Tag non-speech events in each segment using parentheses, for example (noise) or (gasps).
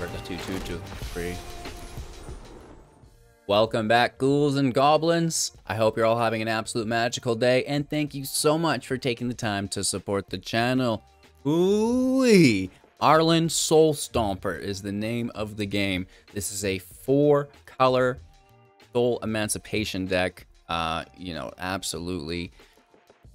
convert the 2-2 to 3. Welcome back, ghouls and goblins. I hope you're all having an absolute magical day, and thank you so much for taking the time to support the channel. Ooh-wee! Arlinn Soul Stomper is the name of the game. This is a four-color Soul Emancipation deck. Uh, you know, absolutely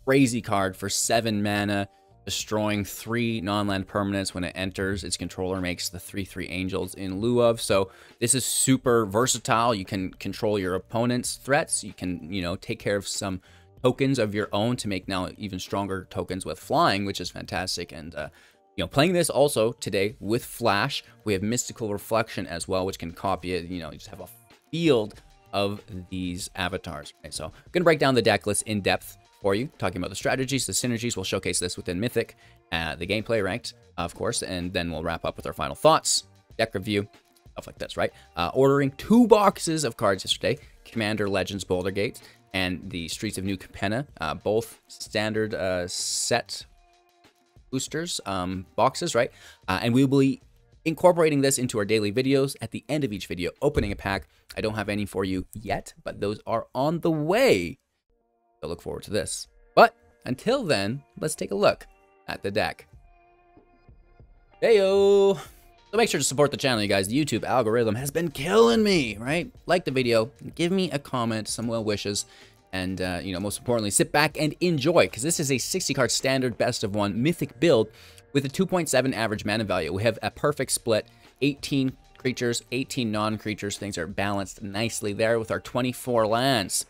crazy card for seven mana destroying three non-land permanents when it enters. Its controller makes the 3-3 angels in lieu of. So this is super versatile. You can control your opponent's threats. You can, you know, take care of some tokens of your own to make now even stronger tokens with flying, which is fantastic. And, uh, you know, playing this also today with Flash, we have Mystical Reflection as well, which can copy it. You know, you just have a field of these avatars. So I'm going to break down the deck list in depth for you, talking about the strategies, the synergies. We'll showcase this within Mythic, uh, the gameplay ranked, of course, and then we'll wrap up with our final thoughts, deck review, stuff like this, right? Uh, ordering two boxes of cards yesterday, Commander Legends Baldur's Gate and the Streets of New Capenna, uh, both standard uh, set boosters um, boxes, right? Uh, and we will be incorporating this into our daily videos at the end of each video, opening a pack. I don't have any for you yet, but those are on the way Look forward to this. But until then, let's take a look at the deck. Heyo! So make sure to support the channel, you guys. The YouTube algorithm has been killing me, right? Like the video, give me a comment, some well wishes, and, uh, you know, most importantly, sit back and enjoy, because this is a 60-card standard best of one mythic build with a 2.7 average mana value. We have a perfect split, 18 creatures, 18 non-creatures. Things are balanced nicely there with our 24 lands.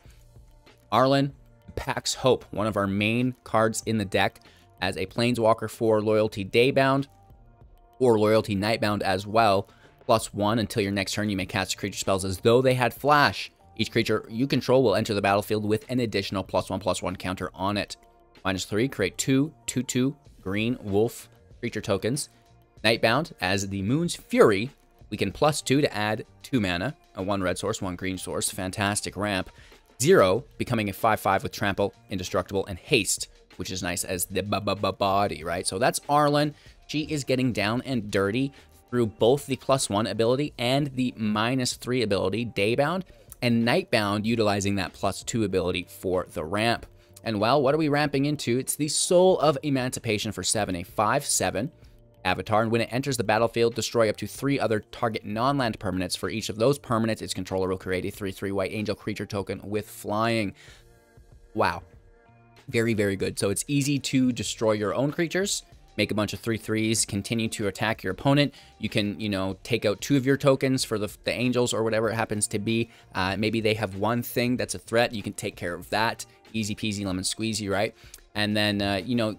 Arlinn, Pack's Hope, one of our main cards in the deck as a Planeswalker for Loyalty Daybound or Loyalty Nightbound as well. Plus one until your next turn, you may cast creature spells as though they had flash. Each creature you control will enter the battlefield with an additional plus one plus one counter on it. Minus three, create two, two, two green wolf creature tokens. Nightbound as the Moon's Fury. We can plus two to add two mana, a one red source, one green source. Fantastic ramp. Zero becoming a 5-5 with Trample, Indestructible, and Haste, which is nice as the b -b -b body, right? So that's Arlinn. She is getting down and dirty through both the plus one ability and the minus three ability, Daybound, and Nightbound utilizing that plus two ability for the ramp. And well, what are we ramping into? It's the Soul of Emancipation for 7, a 5-7 avatar, and when it enters the battlefield, destroy up to three other target non-land permanents. For each of those permanents, its controller will create a 3-3 white angel creature token with flying. Wow. Very, very good. So it's easy to destroy your own creatures, make a bunch of 3-3s, continue to attack your opponent. You can, you know, take out two of your tokens for the, the angels or whatever it happens to be. Uh, maybe they have one thing that's a threat. You can take care of that. Easy peasy lemon squeezy, right? And then, uh, you know,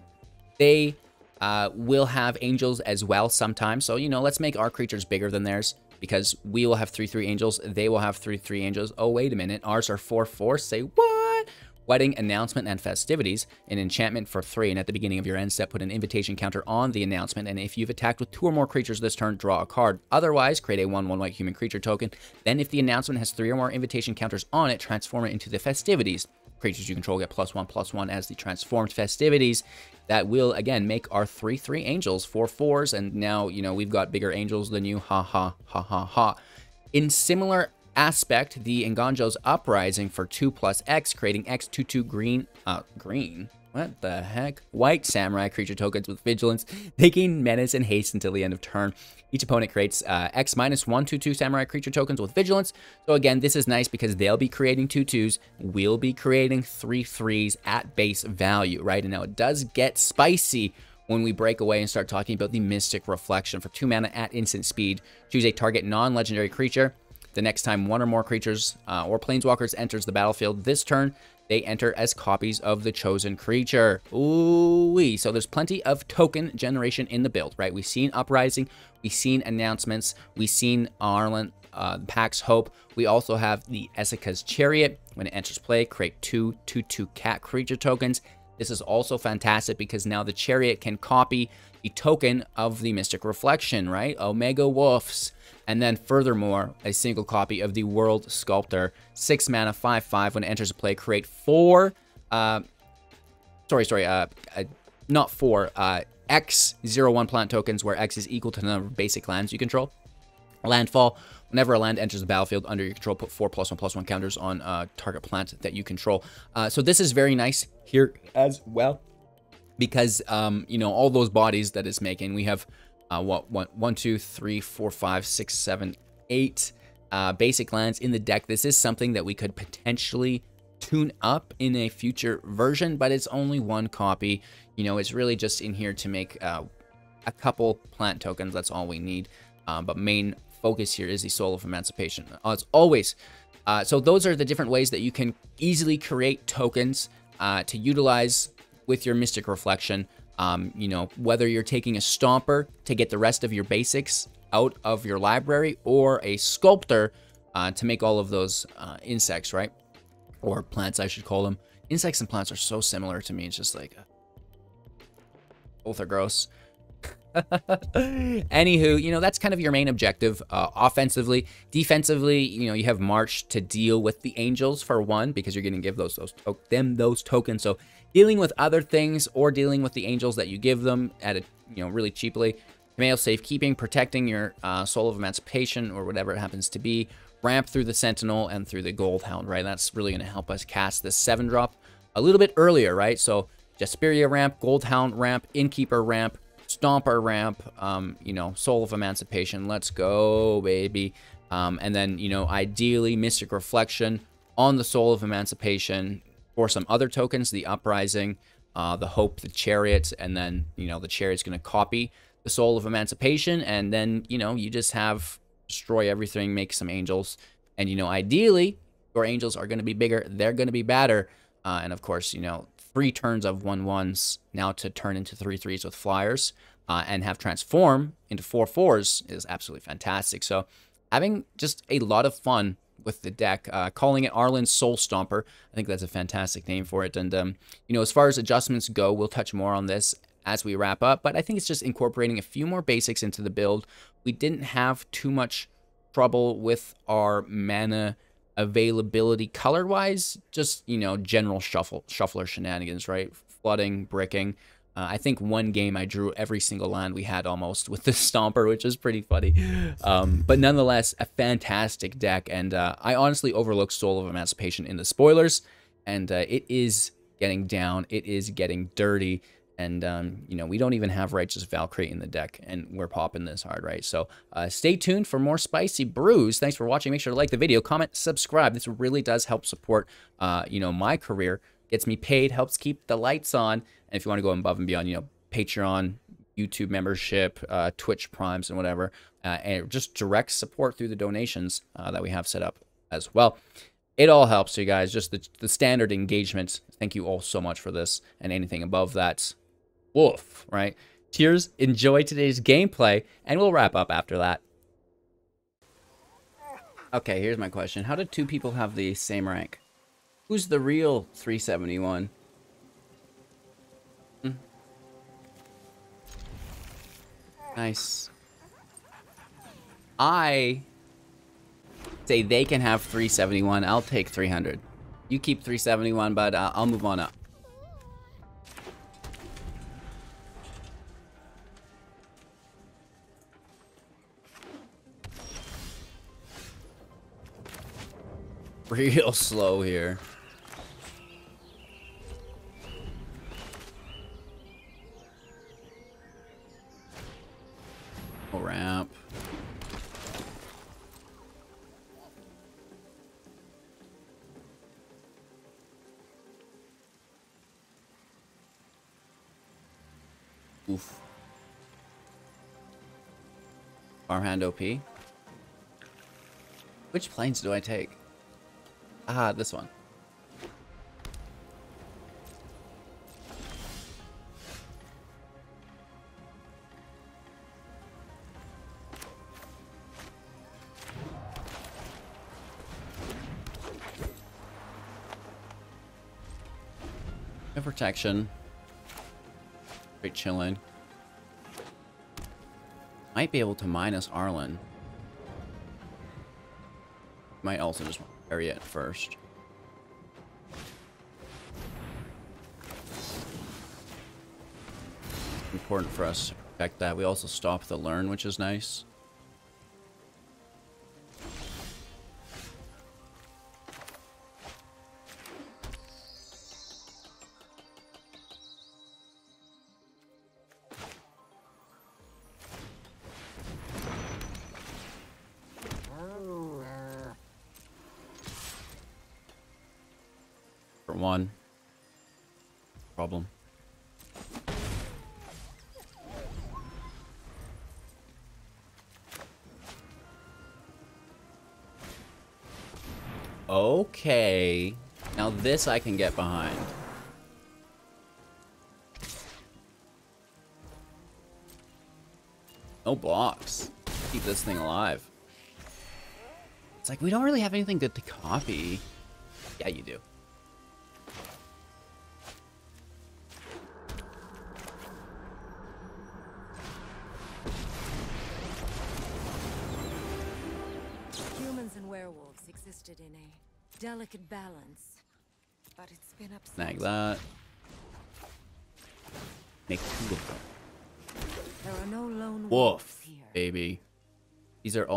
they uh, will have angels as well sometimes. So, you know, let's make our creatures bigger than theirs because we will have 3-3 angels. They will have 3-3 angels. Oh, wait a minute. Ours are 4-4. Say what? Wedding, announcement, and festivities. An enchantment for 3. And at the beginning of your end step, put an invitation counter on the announcement. And if you've attacked with two or more creatures this turn, draw a card. Otherwise, create a 1-1 white human creature token. Then if the announcement has three or more invitation counters on it, transform it into the festivities creatures you control get plus one, plus one as the transformed festivities. That will, again, make our 3-3 angels four fours, and now, you know, we've got bigger angels than you. Ha, ha, ha, ha, ha. In similar aspect, the Eiganjo's Uprising for 2 plus X, creating X 2-2 green, uh, green? What the heck? White Samurai creature tokens with Vigilance, They gain Menace and Haste until the end of turn. Each opponent creates uh, X minus one, two, two Samurai creature tokens with Vigilance. So again, this is nice because they'll be creating two twos. We'll be creating three threes at base value, right? And now it does get spicy when we break away and start talking about the Mystic Reflection. For two mana at instant speed, choose a target non-legendary creature. The next time one or more creatures uh, or planeswalkers enters the battlefield this turn, they enter as copies of the chosen creature. Ooh-wee. So there's plenty of token generation in the build, right? We've seen Uprising, we've seen announcements, we've seen Arlinn, uh, Pack's Hope. We also have the Esika's Chariot. When it enters play, create two 2-2 cat creature tokens. This is also fantastic because now the Chariot can copy the token of the Mystic Reflection, right? Omega Wolves. And then furthermore, a single copy of the World Sculptor. 6 mana, 5-5. When it enters a play, create 4... Uh, sorry, sorry. Uh, uh, not 4. Uh, X01 plant tokens where X is equal to the number of basic lands you control. Landfall. Whenever a land enters the battlefield under your control, put four plus one plus one counters on uh, target plant that you control. Uh, so this is very nice here as well, because um, you know all those bodies that it's making. We have uh, what one, one, two, three, four, five, six, seven, eight uh, basic lands in the deck. This is something that we could potentially tune up in a future version, but it's only one copy. You know, it's really just in here to make uh, a couple plant tokens. That's all we need. Um, but main focus here is the Soul of Emancipation. Uh, as always, uh, so those are the different ways that you can easily create tokens uh, to utilize with your Mystic Reflection. Um, you know, whether you're taking a Stomper to get the rest of your basics out of your library or a Sculptor uh, to make all of those uh, insects, right? Or plants, I should call them. Insects and plants are so similar to me. It's just like, uh, both are gross. (laughs) Anywho, you know, that's kind of your main objective uh, offensively. Defensively, you know, you have March to deal with the Angels for one, because you're going to give those, those them those tokens. So dealing with other things or dealing with the Angels that you give them at a, you know, really cheaply. Command safekeeping, protecting your uh, Soul of Emancipation or whatever it happens to be. Ramp through the Sentinel and through the Gold Hound, right? That's really going to help us cast this 7-drop a little bit earlier, right? So Jaspera ramp, Gold Hound ramp, Innkeeper ramp, Stomper ramp, um, you know, Soul of Emancipation. Let's go, baby. Um, and then, you know, ideally, Mystic Reflection on the Soul of Emancipation for some other tokens, the Uprising, uh, the Hope, the Chariot, and then, you know, the Chariot's going to copy the Soul of Emancipation, and then, you know, you just have destroy everything, make some angels, and, you know, ideally, your angels are going to be bigger, they're going to be badder, uh, and of course, you know, three turns of one ones now to turn into three threes with flyers uh, and have transform into four fours is absolutely fantastic. So having just a lot of fun with the deck, uh, calling it Arlinn's Soul Stomper. I think that's a fantastic name for it. And, um, you know, as far as adjustments go, we'll touch more on this as we wrap up, but I think it's just incorporating a few more basics into the build. We didn't have too much trouble with our mana availability color wise, just, you know, general shuffle shuffler shenanigans, right? Flooding, bricking. Uh, I think one game I drew every single land we had almost with the (laughs) Stomper, which is pretty funny. Um, but nonetheless, a fantastic deck. And uh, I honestly overlooked Soul of Emancipation in the spoilers. And uh, it is getting down. It is getting dirty. And, um, you know, we don't even have Righteous Valkyrie in the deck, and we're popping this hard, right? So uh, stay tuned for more spicy brews. Thanks for watching. Make sure to like the video, comment, subscribe. This really does help support, uh, you know, my career. Gets me paid, helps keep the lights on. And if you want to go above and beyond, you know, Patreon, YouTube membership, uh, Twitch primes, and whatever, uh, and just direct support through the donations uh, that we have set up as well. It all helps you guys. Just the, the standard engagement. Thank you all so much for this. And anything above that, Wolf, right? Cheers, enjoy today's gameplay, and we'll wrap up after that. Okay, here's my question. How did two people have the same rank? Who's the real 371? Hmm. Nice. I say they can have 371. I'll take 300. You keep 371, but uh, I'll move on up. Real slow here. Ramp. Oof. Farmhand OP. Which planes do I take? Ah, this one. No protection. Great chilling. Might be able to minus Arlinn. Might also just area at first. Important for us to protect that. We also stop the learn, which is nice. This I can get behind. No blocks. Keep this thing alive. It's like, we don't really have anything good to copy. Yeah, you do.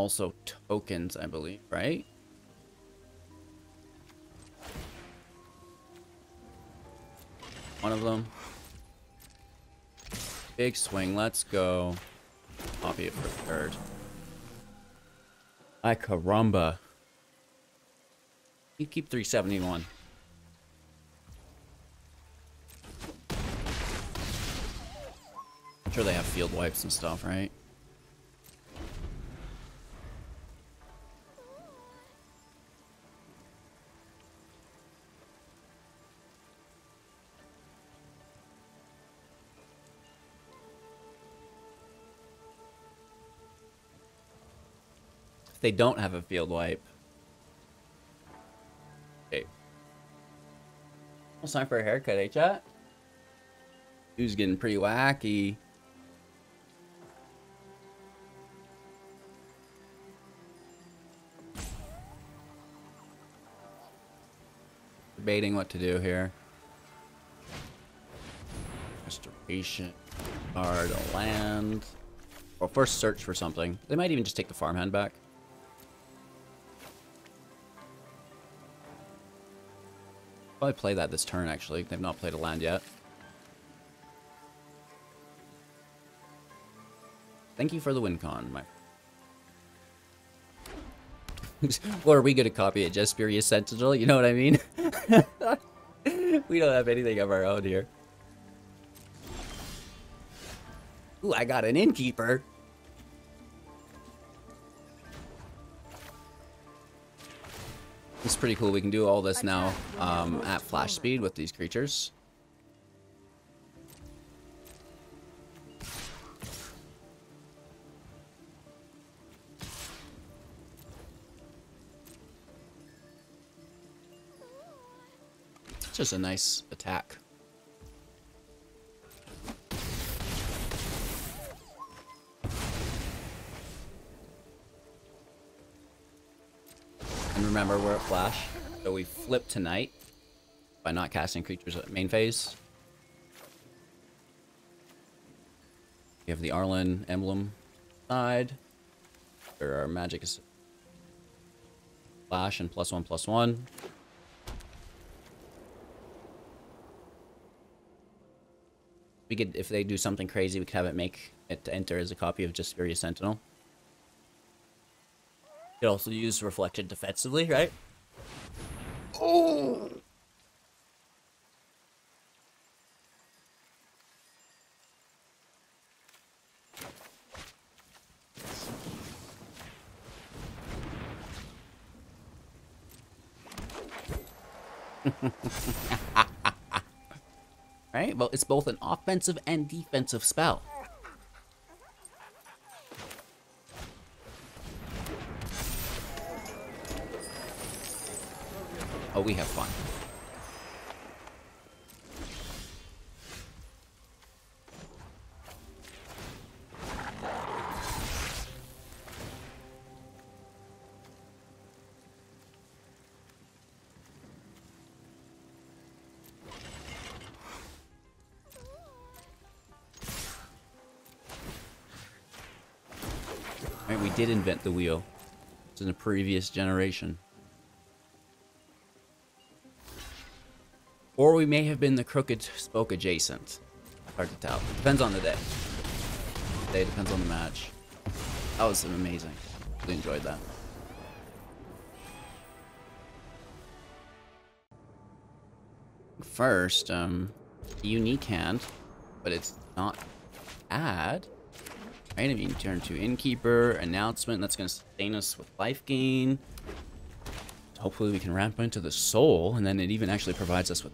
Also tokens, I believe, right? One of them. Big swing, let's go. Copy it for third. Ay caramba. You keep 371. I'm sure they have field wipes and stuff, right? If they don't have a field wipe. Okay. It's time for a haircut, eh, chat? Who's getting pretty wacky? Debating what to do here. Restoration. Guard land. Well, first search for something. They might even just take the farmhand back. Probably play that this turn, actually. They've not played a land yet. Thank you for the win con, my... (laughs) or are we gonna copy? Just Furious Sentinel? You know what I mean? (laughs) we don't have anything of our own here. Ooh, I got an innkeeper. It's pretty cool. We can do all this now um, at flash speed with these creatures. Just a nice attack. Remember, we're at Flash, so we flip tonight by not casting creatures at main phase. We have the Arlinn emblem side. There our magic is Flash and plus one plus one. We could, if they do something crazy, we could have it make it enter as a copy of just Furious Sentinel. Could also use Reflection defensively, right? Oh! (laughs) right? Well, it's both an offensive and defensive spell. Oh, we have fun. We did invent the wheel. It's in a previous generation. Or we may have been the crooked spoke adjacent. Hard to tell. Depends on the day. Day depends on the match. That was amazing. Really enjoyed that. first, um, unique hand, but it's not bad. Right, I mean, turn to Innkeeper, Announcement, that's going to sustain us with life gain. Hopefully we can ramp into the Soul, and then it even actually provides us with...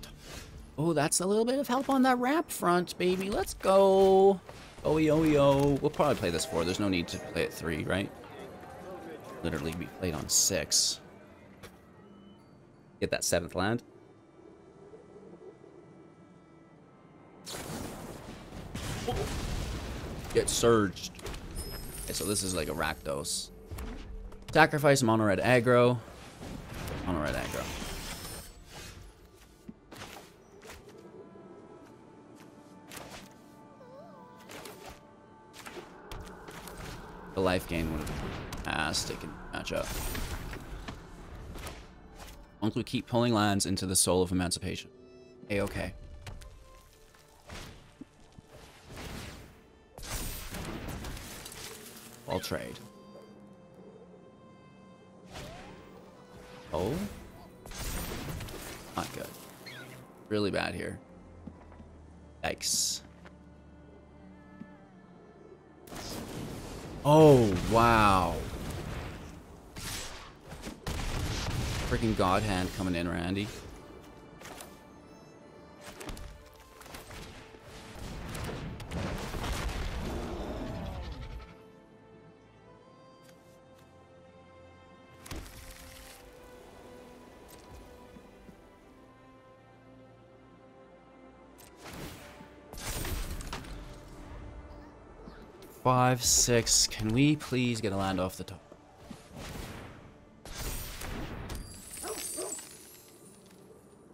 Oh, that's a little bit of help on that ramp front, baby. Let's go. Oh, yo, yo. We'll probably play this four. There's no need to play it three, right? Literally be played on six. Get that seventh land. Get surged. Okay, so this is like a Rakdos. Sacrifice mono red aggro. Mono red aggro. The life gain would have fantastic in matchup. Once we keep pulling lands into the soul of emancipation. A-okay. I'll trade. Oh? Not good. Really bad here. Yikes. Oh, wow. Freaking God Hand coming in, Randy. Five, six. Can we please get a land off the top?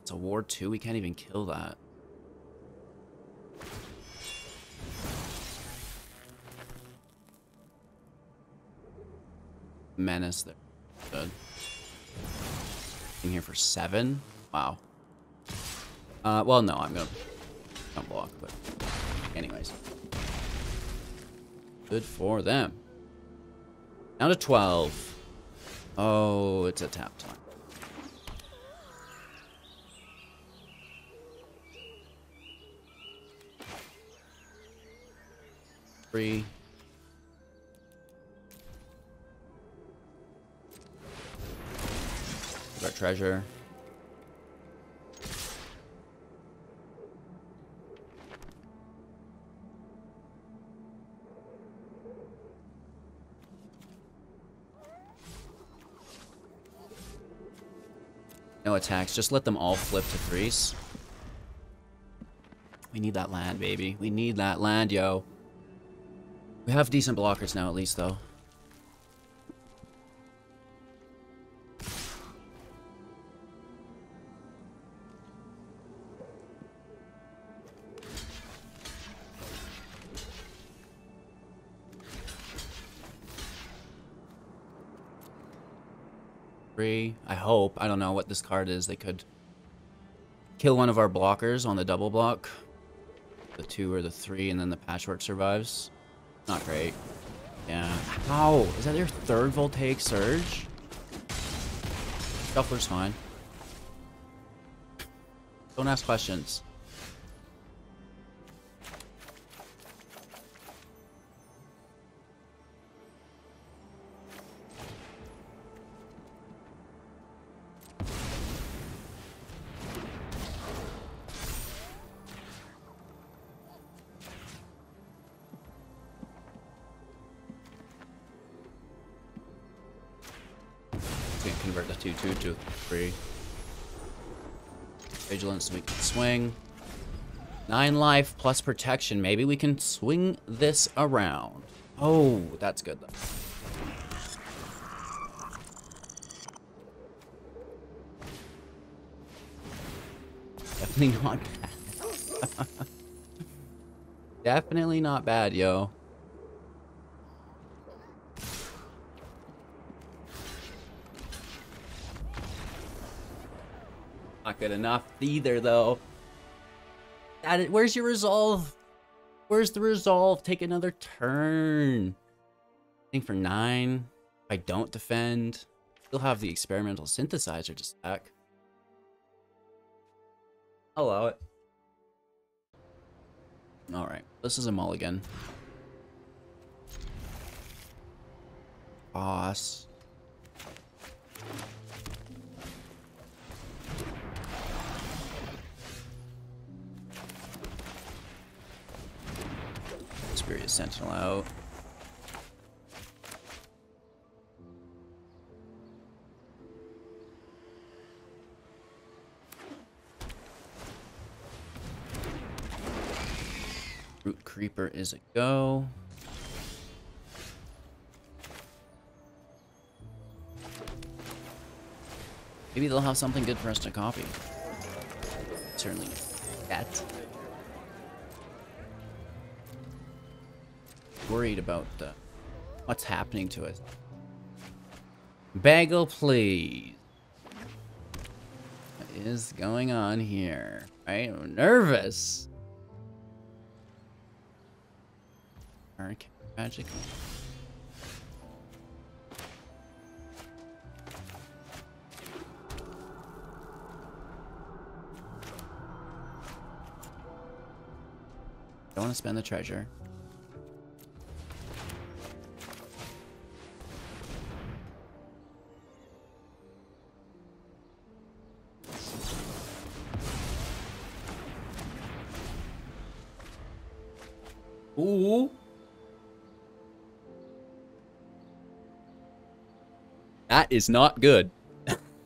It's a ward two. We can't even kill that. Menace there. Good. In here for seven. Wow. Uh, well, no, I'm gonna don't block, but anyways. Good for them. Down to 12. Oh, it's a tap time. Three. Our treasure. No attacks. Just let them all flip to threes. We need that land, baby. We need that land, yo. We have decent blockers now, at least, though. Three. I hope. I don't know what this card is. They could kill one of our blockers on the double block. The two or the three, and then the patchwork survives. Not great. Yeah. How? Is that your third voltage surge? Shuffler's fine. Don't ask questions. Swing. 9 life plus protection. Maybe we can swing this around. Oh, that's good though. Definitely not bad. (laughs) Definitely not bad, yo. Good enough either, though. Where's your resolve? Where's the resolve? Take another turn. I think for nine. If I don't defend, still have the experimental synthesizer to stack. I'll allow it. Alright, this is a mulligan. Boss. Jaspera Sentinel out. Root Creeper is a go. Maybe they'll have something good for us to copy. Certainly that. Worried about uh, what's happening to it. Bagel, please. What is going on here? I'm nervous. Alright, magic. Don't want to spend the treasure. Is not good.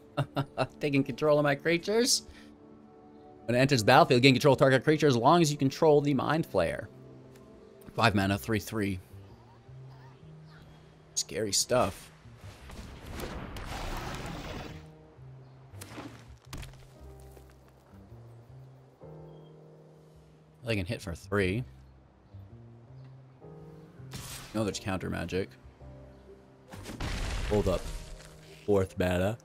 (laughs) Taking control of my creatures. When it enters the battlefield, gain control of target creature as long as you control the Mind Flayer. 5 mana, 3 3. Scary stuff. They can hit for 3. No, there's counter magic. Hold up. Fourth mana.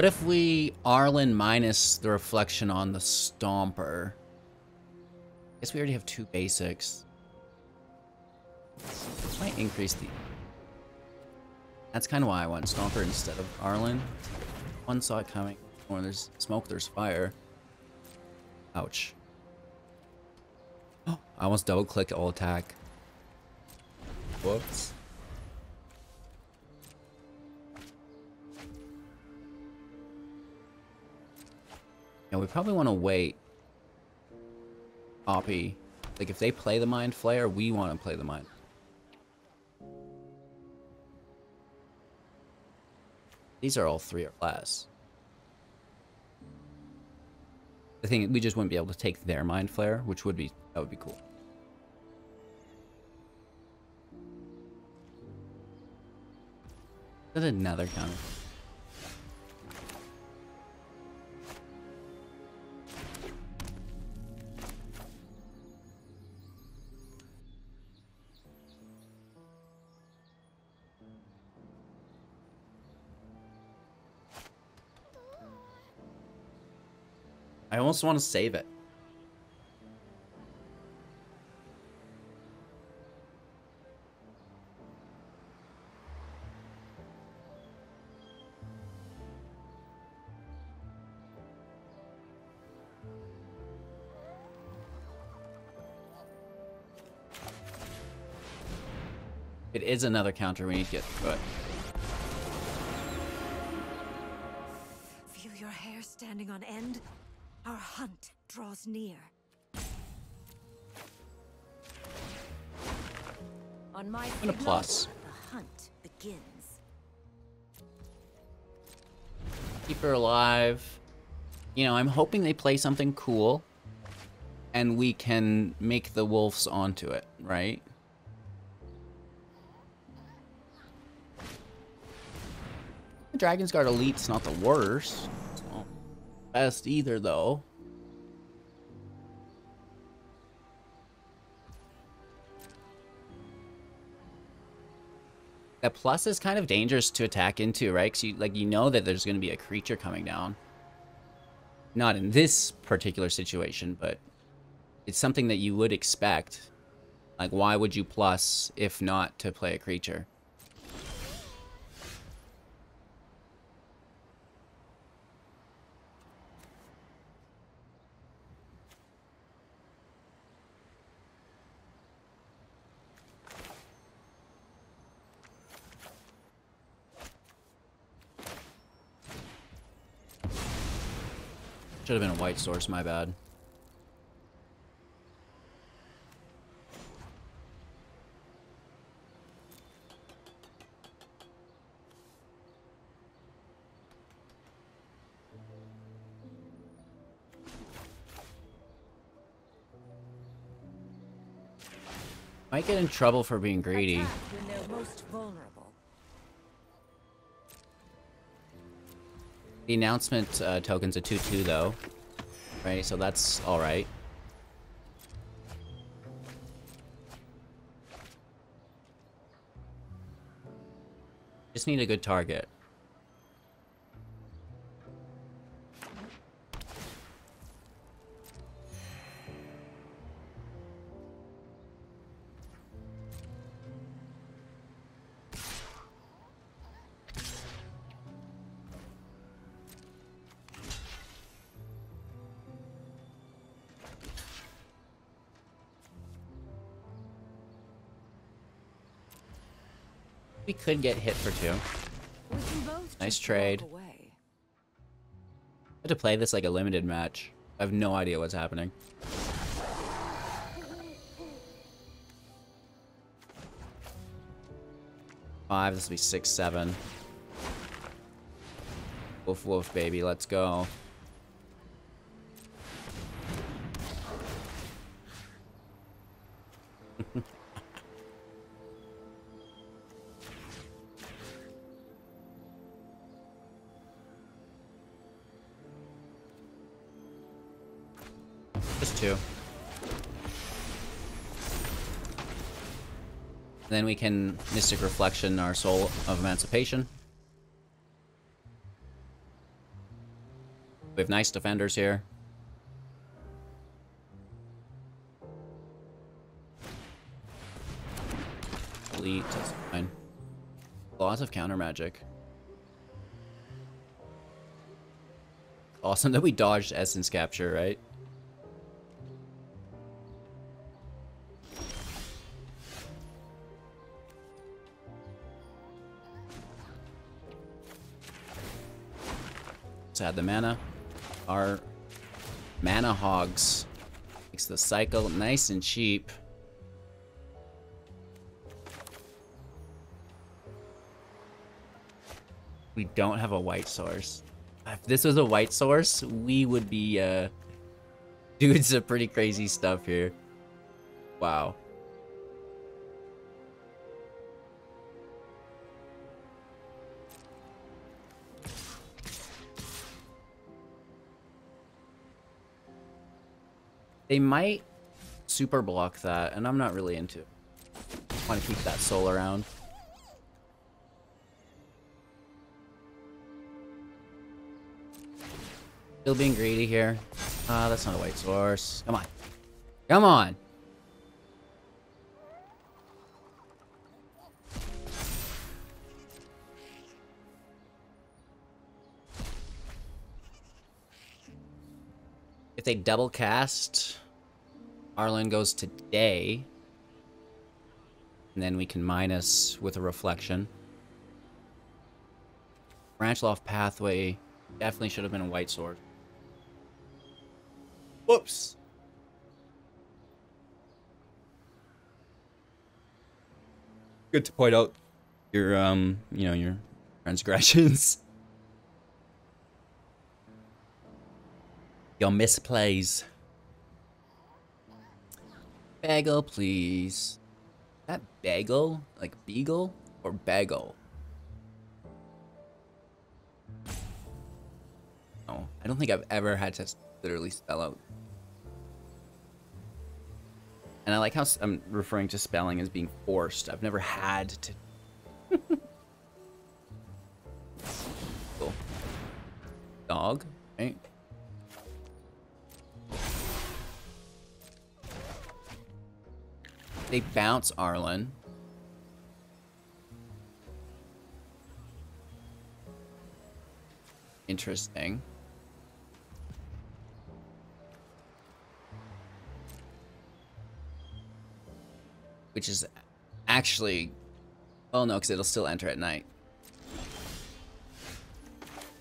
What if we Arlinn minus the reflection on the Stomper? I Guess we already have two basics. Might increase the... That's kind of why I want Stomper instead of Arlinn. One saw it coming. When there's smoke, there's fire. Ouch. Oh, (gasps) I almost double click all attack. Whoops. Yeah, we probably want to wait. Oppie. Like, if they play the Mind Flayer, we want to play the Mind. These are all three or less. The thing, we just wouldn't be able to take their Mind Flayer, which would be, that would be cool. Is another counter? Almost want to save it. It is another counter we need to get through hunt draws near. On my And a plus. The hunt begins. Keep her alive. You know, I'm hoping they play something cool. And we can make the wolves onto it, right? The Dragon's Guard Elite's not the worst. It's not best either, though. That plus is kind of dangerous to attack into, right? Because you, like, you know that there's going to be a creature coming down. Not in this particular situation, but it's something that you would expect. Like, why would you plus if not to play a creature? Should have been a white source, my bad. Might get in trouble for being greedy. The announcement uh, token's a 2-2 though. Right, so that's alright. Just need a good target. Could get hit for two. We can both Nice trade. I have to play this like a limited match. I have no idea what's happening. Five, this will be six, seven. Woof woof, baby, let's go. Can Mystic Reflection our Soul of Emancipation. We have nice defenders here. Elite, that's fine. Lots of counter magic. Awesome that we dodged Essence Capture, right? Let's the mana. Our mana hogs makes the cycle nice and cheap. We don't have a white source. If this was a white source, we would be uh (laughs) doing some pretty crazy stuff here. Wow. They might super block that, and I'm not really into it. want to keep that soul around. Still being greedy here. Ah, that's not a white source. Come on. Come on! If they double cast, Arlinn goes to day. And then we can minus with a reflection. Branch pathway definitely should have been a white sword. Whoops. Good to point out your um, you know, your transgressions. (laughs) Your misplays. Bagel, please. That bagel? Like beagle? Or bagel? No, I don't think I've ever had to literally spell out. And I like how I'm referring to spelling as being forced. I've never had to. (laughs) cool. Dog, right? They bounce Arlinn. Interesting. Which is actually... Oh no, because it'll still enter at night.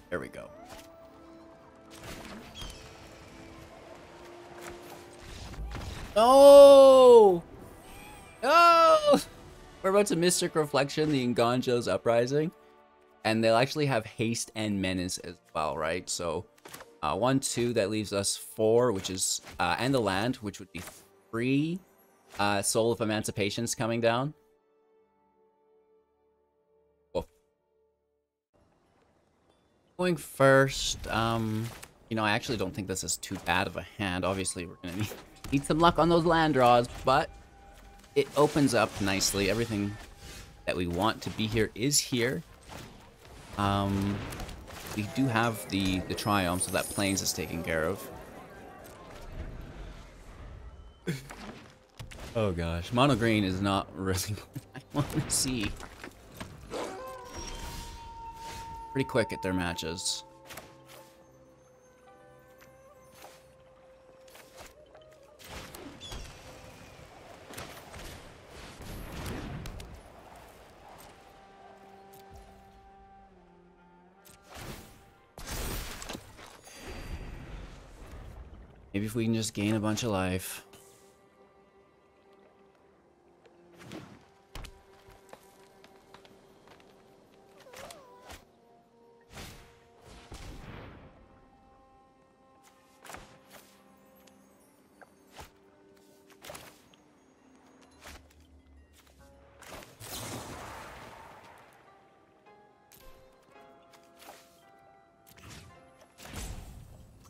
There we go. Oh! Oh! We're about to Mystic Reflection, the Nganjo's Uprising. And they'll actually have Haste and Menace as well, right? So, uh, one, two, that leaves us four, which is, uh, and the land, which would be three. Uh, Soul of Emancipation's coming down. Going first, um, you know, I actually don't think this is too bad of a hand. Obviously, we're gonna need, (laughs) need some luck on those land draws, but it opens up nicely. Everything that we want to be here is here. Um, we do have the, the Triumph, so that Plains is taken care of. oh gosh, Mono Green is not (laughs) really what I want to see. Pretty quick at their matches. Maybe if we can just gain a bunch of life.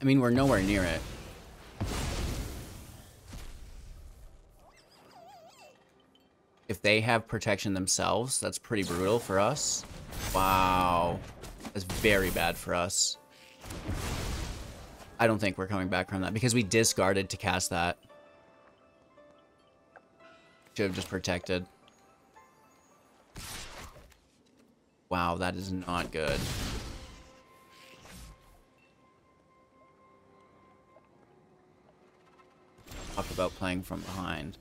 I mean, we're nowhere near it. They have protection themselves, that's pretty brutal for us. Wow. That's very bad for us. I don't think we're coming back from that because we discarded to cast that. Should have just protected. Wow, that is not good. Talk about playing from behind.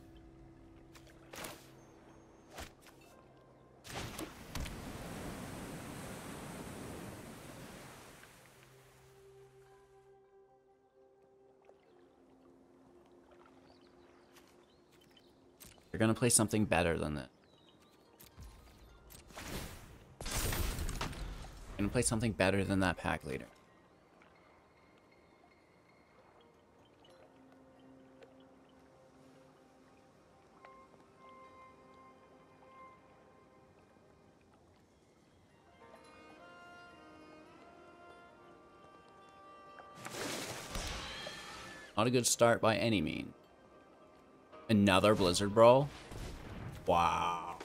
You're gonna play something better than that. You're gonna play something better than that pack leader. Not a good start by any means. Another Blizzard Brawl? Wow.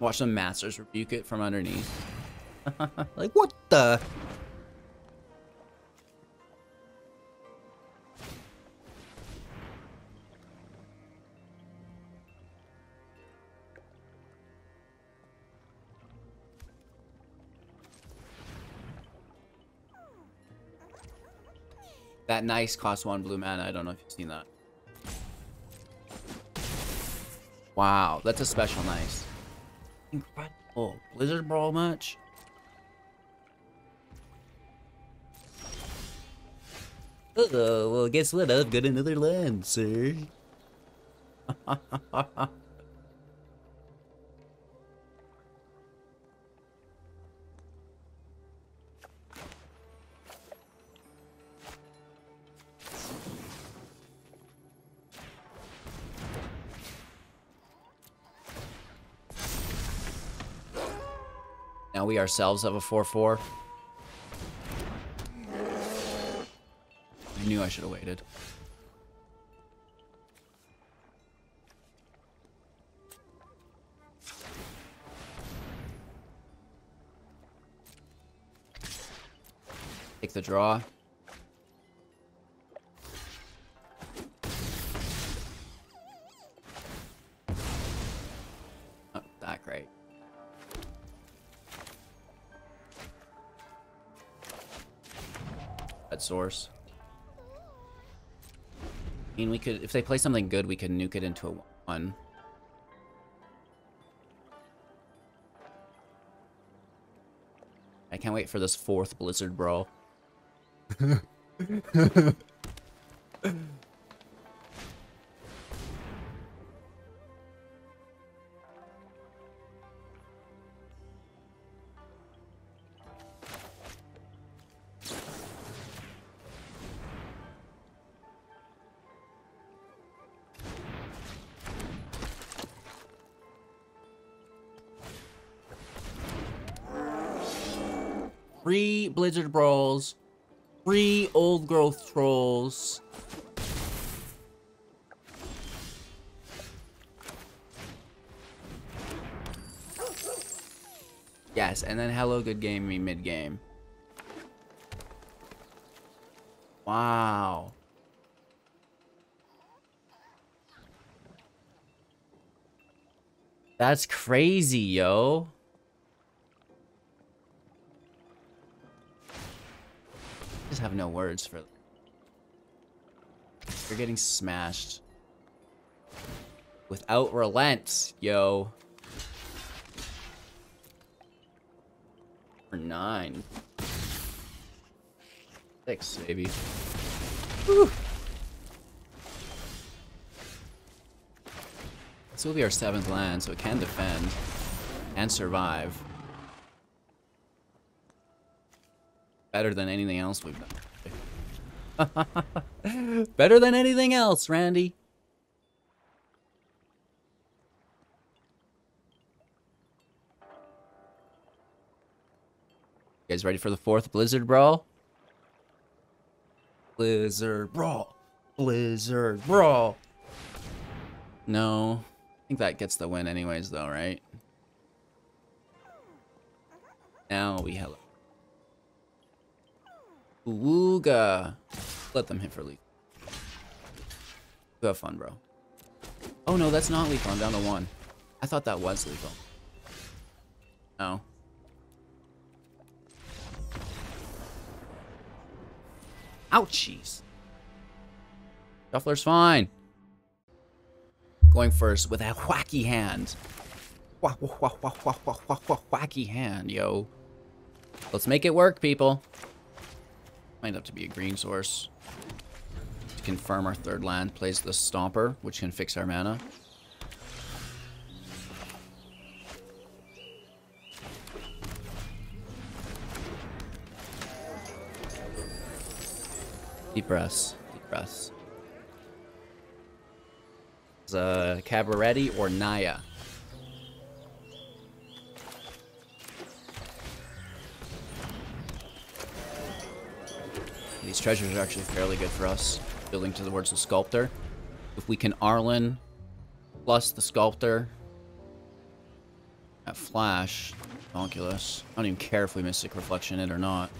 Watch the Master's Rebuke it from underneath. (laughs) like, what the? That nice cost one blue mana. I don't know if you've seen that. Wow, that's a special nice. Incredible. Blizzard Brawl match? Uh oh, well, guess what? I've got another land, sir. (laughs) Now we ourselves have a 4-4. I knew I should have waited. Take the draw. Source. I mean, we could, if they play something good, we could nuke it into a one. I can't wait for this fourth Blizzard Brawl. (laughs) Blizzard Brawls. Three Old Growth Trolls. Yes, and then hello, good game me mid game. Wow. That's crazy, yo. Just have no words for You're getting smashed. Without relent, yo. Nine. Six. Whew. This will be our seventh land, so it can defend and survive. Better than anything else we've done. (laughs) Better than anything else, Randy. You guys ready for the fourth Blizzard Brawl? Blizzard Brawl. Blizzard Brawl. No. I think that gets the win anyways, though, right? Now we hello. Wooga. Let them hit for lethal. You have fun, bro. Oh no, that's not lethal. I'm down to one. I thought that was lethal. No. Ouchies. Shuffler's fine. Going first with a wacky hand. Wah, wah, wah, wah, wah, wah, wah, wah, wacky hand, yo. Let's make it work, people. Might have to be a green source. To confirm our third land, plays the Stomper, which can fix our mana. Deep breaths. Deep breaths. Is a Cabaretti or Naya? These treasures are actually fairly good for us, building towards the words of Sculptor. If we can Arlinn plus the Sculptor at Flash, Oculus. I don't even care if we Mystic Reflection it or not.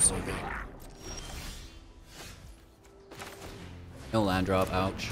So good. No land drop, ouch.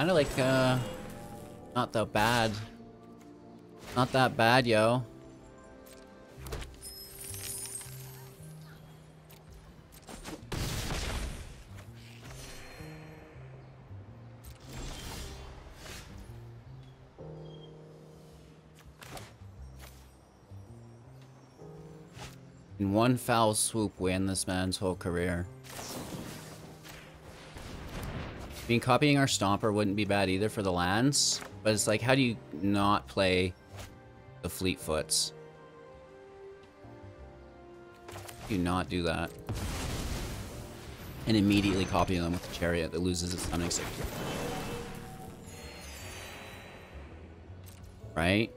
Kind of like, uh, not that bad. Not that bad, yo. In one foul swoop, we end this man's whole career. Mean, copying our Stomper wouldn't be bad either for the lands, but it's like, how do you not play the Fleetfoots? Do not do that. And immediately copy them with the Chariot that loses its stunning stick. Right?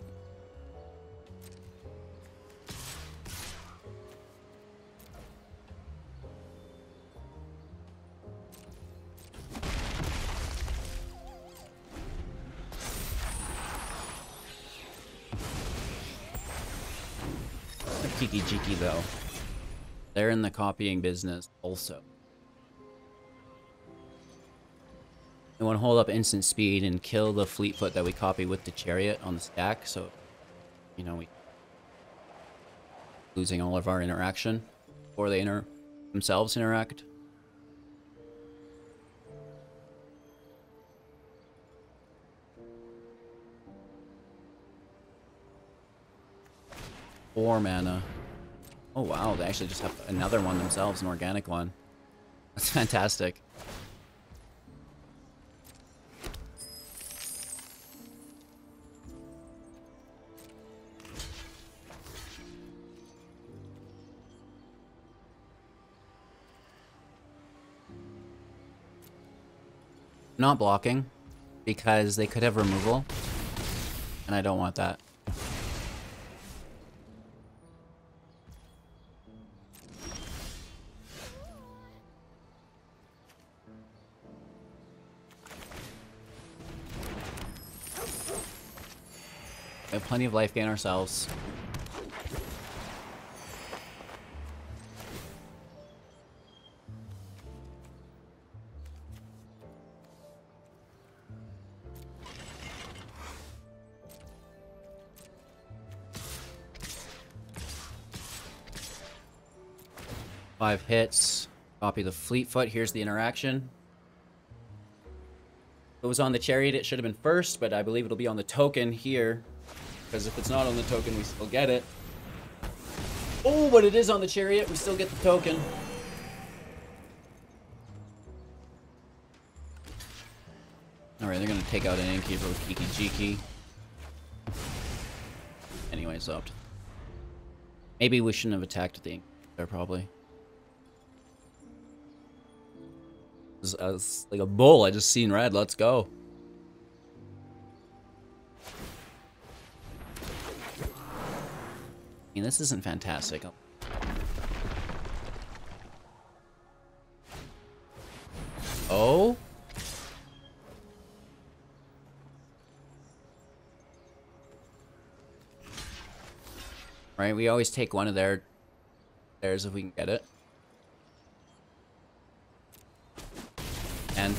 In the copying business also. They want to hold up instant speed and kill the Fleetfoot that we copy with the Chariot on the stack, so, you know, we losing all of our interaction before they inter themselves interact. Four mana. Oh wow, they actually just have another one themselves, an organic one. (laughs) That's fantastic. Not blocking, because they could have removal, and I don't want that. We have plenty of life gain ourselves. Five hits. Copy the Fleetfoot. Here's the interaction. It was on the Chariot, it should have been first, but I believe it'll be on the token here. Because if it's not on the token, we still get it. Oh, but it is on the Chariot. We still get the token. Alright, they're going to take out an Innkeeper with Kiki Jiki. Anyways, up. Maybe we shouldn't have attacked the there, probably. I was uh, like a bull. I just seen red. Let's go. Mean, this isn't fantastic. Oh? Right, we always take one of their theirs if we can get it. And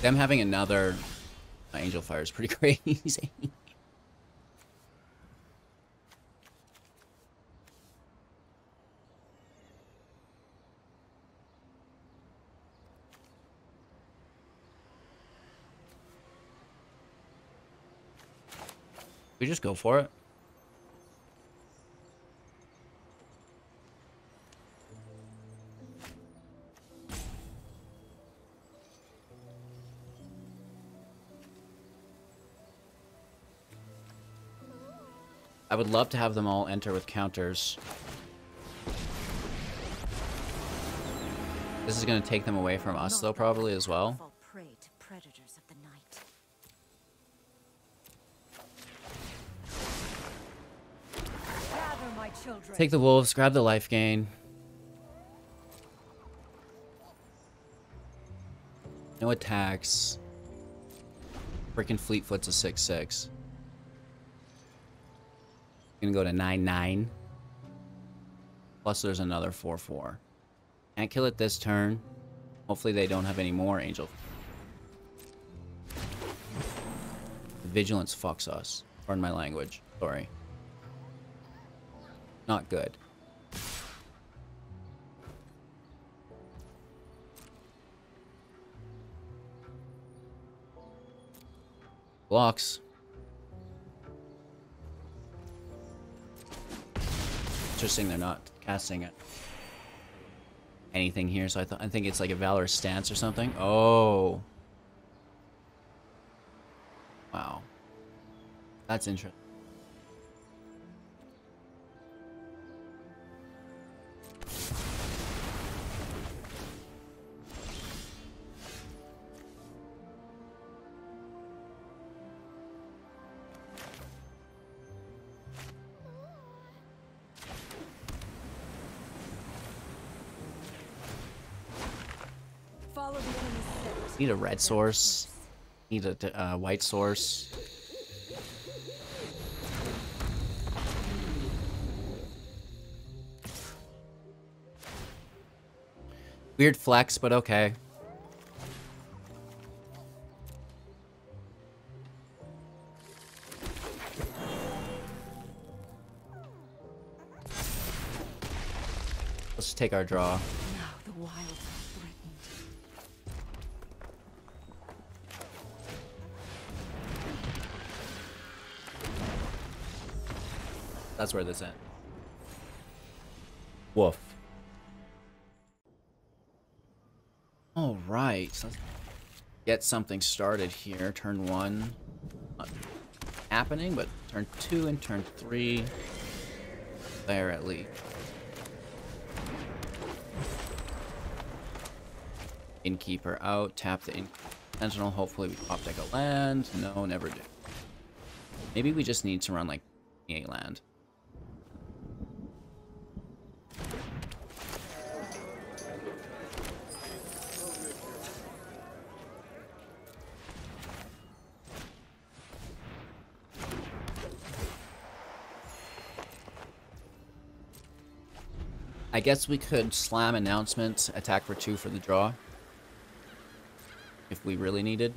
them having another Angel Fire is pretty (laughs) crazy. we just go for it. I would love to have them all enter with counters. This is going to take them away from us, though, probably, as well. Take the wolves, grab the life gain. No attacks. Freaking Fleetfoot's a 6-6. Gonna go to 9-9. Plus there's another 4-4. Can't kill it this turn. Hopefully they don't have any more Angel. Vigilance fucks us. Pardon my language. Sorry. Not good. Blocks. Interesting they're not casting it. Anything here, so I, th I think it's like a Valor stance or something. Oh. Wow. That's interesting. Red source. Need a uh, white source. Weird flex, but okay. Let's take our draw. That's where this ends. Woof. All right, so let's get something started here. Turn one, not happening, but turn two and turn three, there at least. Innkeeper out, tap the in Sentinel, hopefully we pop deck a land. No, never do. Maybe we just need to run like a land. Guess we could slam announcement, attack for two for the draw. If we really needed.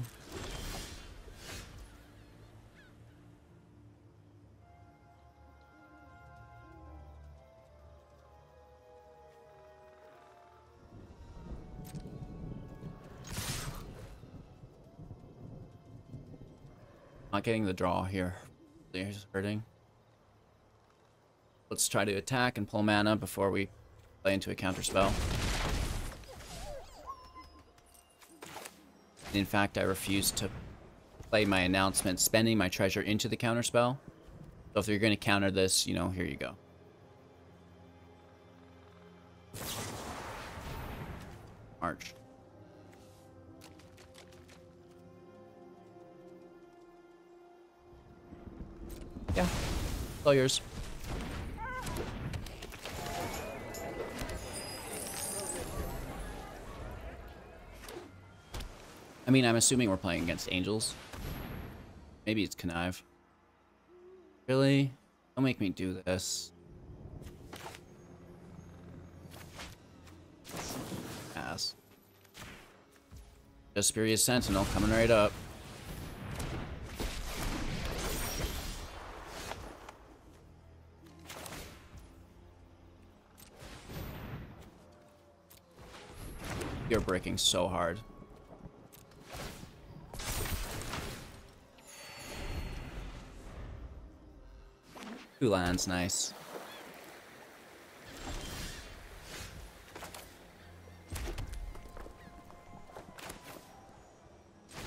Not getting the draw here. There's hurting. Let's try to attack and pull mana before we play into a counter spell. In fact, I refuse to play my announcement, spending my treasure into the counter spell. So if you're going to counter this, you know, here you go. March. Yeah, all yours. I mean, I'm assuming we're playing against angels. Maybe it's connive. Really? Don't make me do this. Ass. Just Jaspera Sentinel coming right up. You're breaking so hard. Two lands, nice.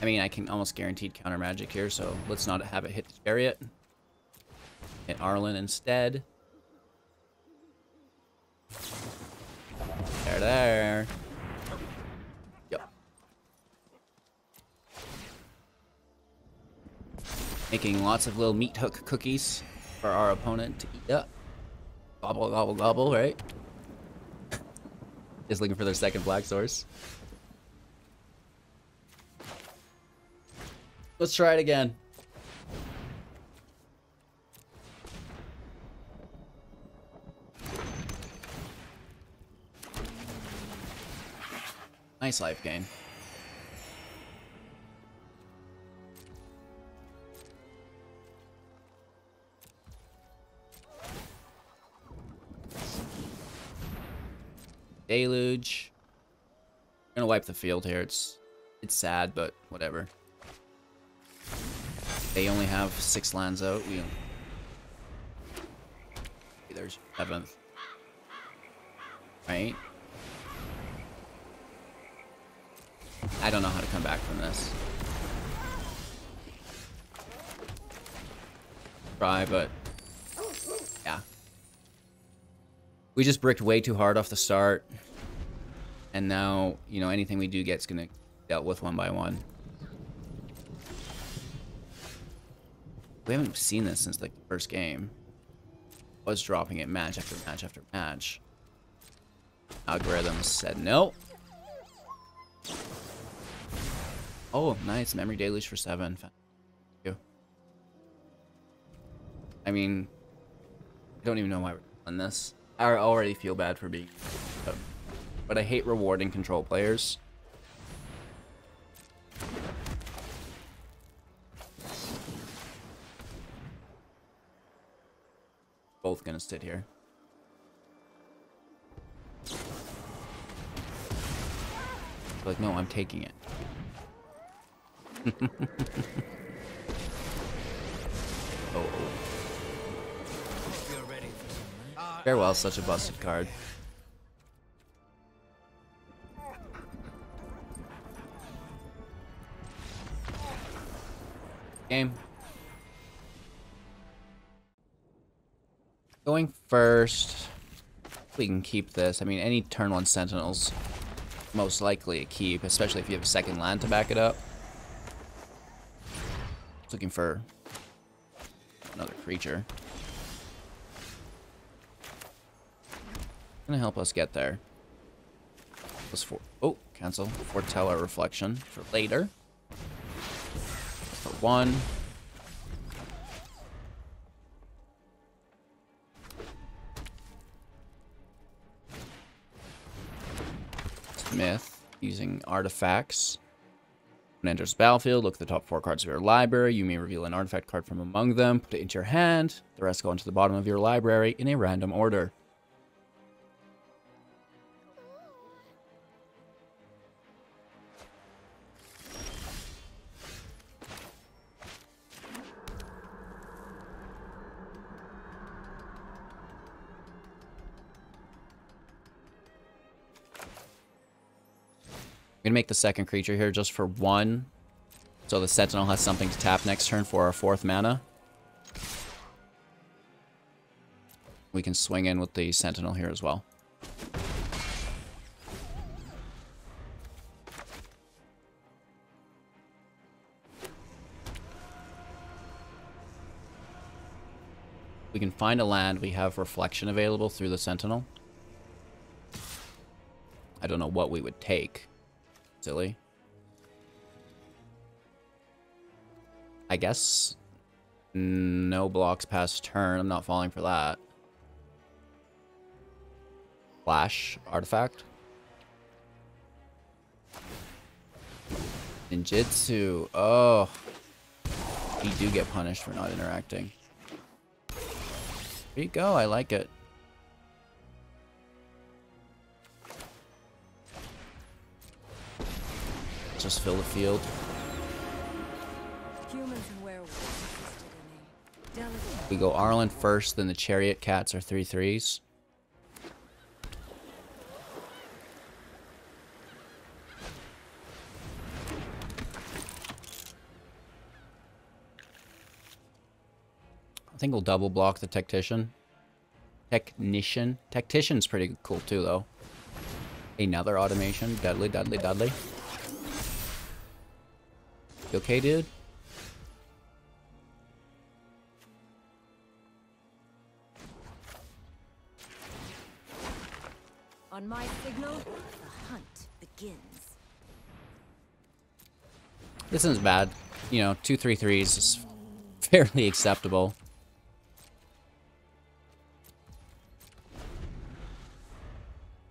I mean, I can almost guaranteed counter magic here, so let's not have it hit the chariot. Hit Arlinn instead. There, there. Yep. Making lots of little meat hook cookies for our opponent to eat up. Gobble, gobble, gobble, right? (laughs) Just looking for their second black source. Let's try it again. Nice life gain. Deluge. I'm gonna wipe the field here. It's it's sad, but whatever. They only have six lands out. We there's seventh. Right? I don't know how to come back from this. Try, but We just bricked way too hard off the start. And now, you know, anything we do get is going to dealt with one by one. We haven't seen this since like the first game. Was dropping it match after match after match. Algorithms said no. Oh, nice. Memory deluge for seven. I mean, I don't even know why we're on this. I already feel bad for being, but, I hate rewarding control players. Both gonna sit here. Like, no, I'm taking it. (laughs) oh. oh. Farewell, such a busted card. Game. Going first. We can keep this. I mean, any turn one sentinels most likely a keep, especially if you have a second land to back it up. Looking for another creature. Gonna help us get there. Plus four. Oh, cancel. Foretell our reflection for later. For one. Myth using artifacts. When enters the battlefield, look at the top four cards of your library. You may reveal an artifact card from among them, put it into your hand. The rest go into the bottom of your library in a random order. Make the second creature here just for one. So the Sentinel has something to tap next turn for our fourth mana. We can swing in with the Sentinel here as well. We can find a land. We have Reflection available through the Sentinel. I don't know what we would take. Silly. I guess no blocks past turn. I'm not falling for that. Flash artifact. Ninjutsu. Oh. You do get punished for not interacting. There you go. I like it. Just fill the field. We go Arlinn first, then the Chariot Cats are three threes. I think we'll double block the Tactician. Technician. Tactician's pretty cool too, though. Another automation. Deadly, deadly, deadly. You okay, dude? On my signal, the hunt begins. This isn't bad. You know, two three threes is (laughs) fairly acceptable.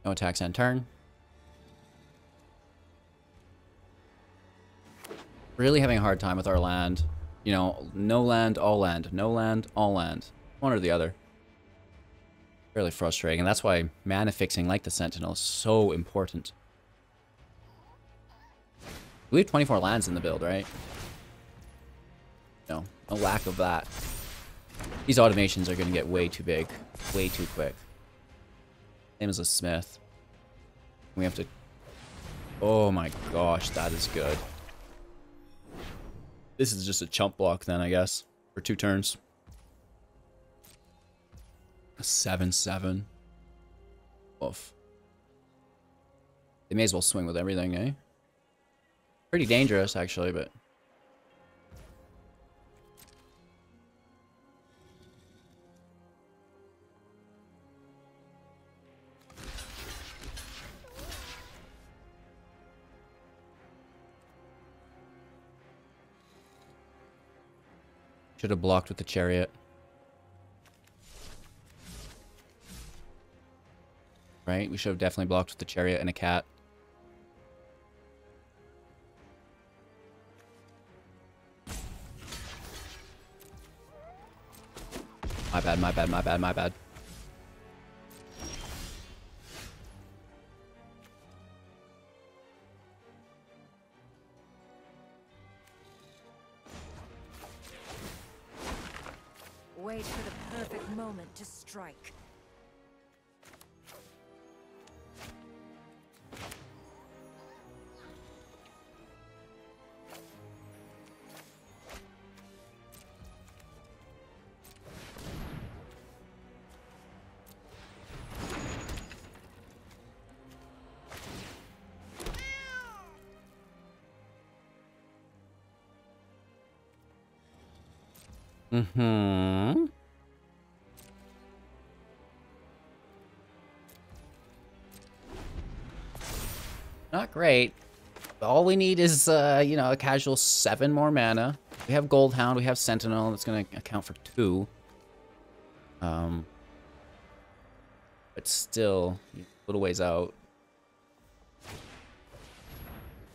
No attacks end turn. Really having a hard time with our land. You know, no land, all land. No land, all land. One or the other. Really frustrating, and that's why mana fixing like the Sentinel is so important. We have 24 lands in the build, right? No, no lack of that. These automations are going to get way too big, way too quick. Same as a smith. We have to... Oh my gosh, that is good. This is just a chump block then, I guess. For two turns. A 7-7. Oof. They may as well swing with everything, eh? Pretty dangerous, actually, but... Should have blocked with the chariot. Right? We should have definitely blocked with the chariot and a cat. My bad, my bad, my bad, my bad. Great. All we need is, uh, you know, a casual seven more mana. We have Gold Hound, we have Sentinel, that's going to account for two. Um, but still, a little ways out.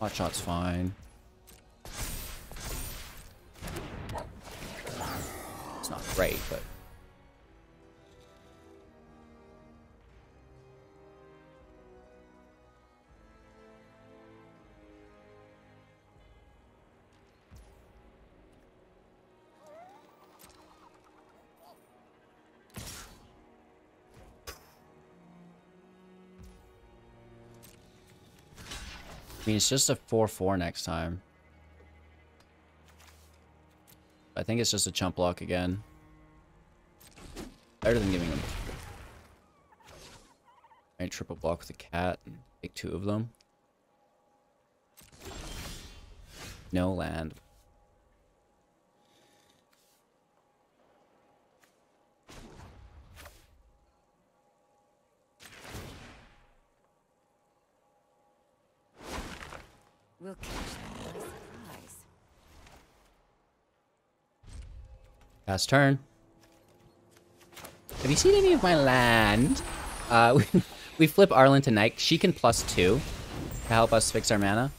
Hot shot's fine. It's not great, but it's just a 4-4 next time. I think it's just a chump block again. Better than giving him... Right, triple block with a cat and take two of them. No land. We'll catch them by surprise. Last turn. Have you seen any of my land? Uh, (laughs) we, we flip Arlinn to Night. She can plus two to help us fix our mana.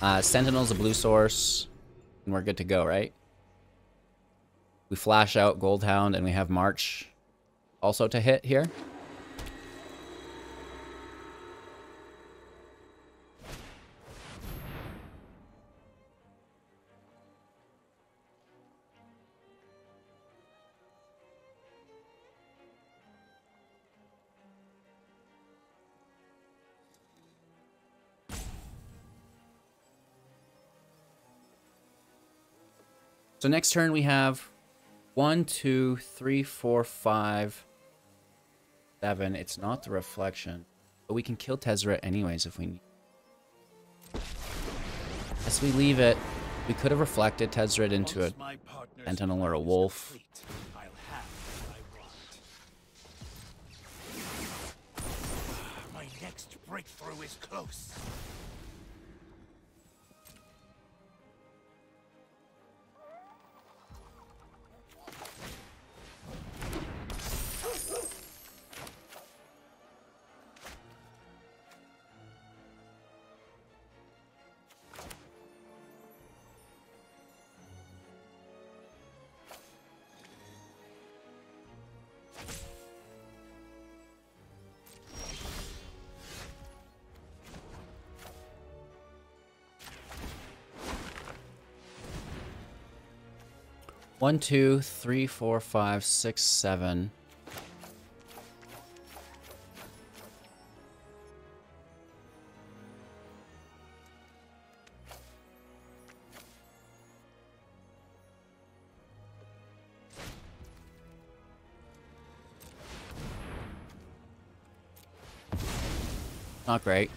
Uh, Sentinel's a blue source, and we're good to go, right? We flash out Goldhound, and we have March also to hit here. So next turn we have one, two, three, four, five, seven. It's not the reflection. But we can kill Tezzeret anyways if we need. As we leave it, we could have reflected Tezzeret into a sentinel or a wolf. My next breakthrough is close. One, two, three, four, five, six, seven. Not great.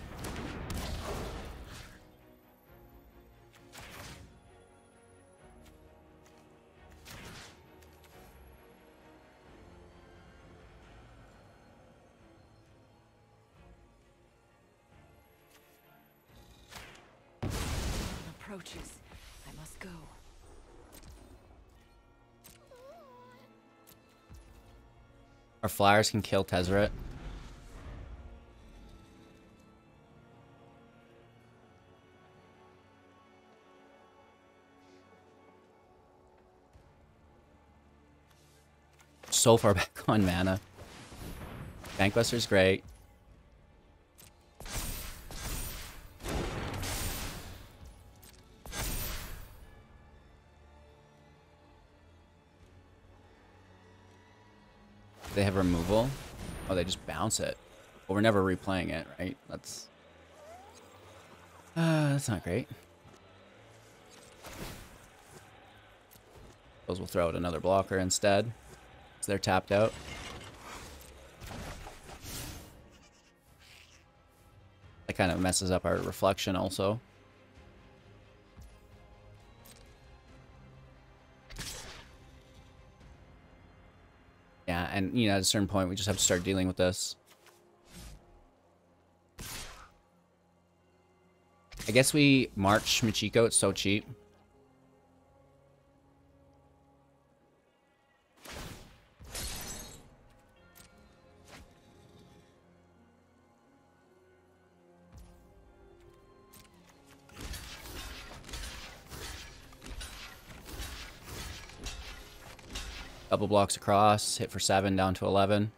Approaches. I must go. Our flyers can kill Tezzeret. So far (laughs) back on mana. Bankbuster's great. They have removal. Oh, they just bounce it. But we're never replaying it, right? That's... Uh, (sighs) that's not great. Suppose we'll throw out another blocker instead. So they're tapped out. That kind of messes up our reflection also. And you know, at a certain point we just have to start dealing with this. I guess we march Michiko, it's so cheap. Double blocks across, hit for 7, down to 11.